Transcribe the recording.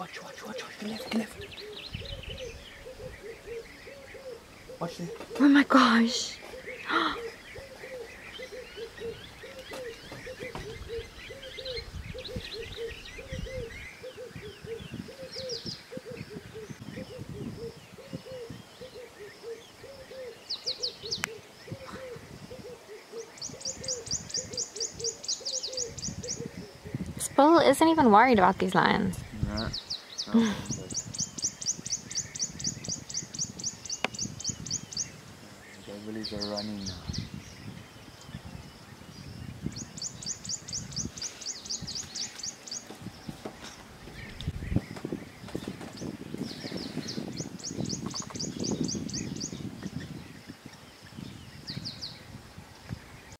left, left. Watch this. Oh my gosh. Spill isn't even worried about these lions. Nah. Oh, the bullies are running now.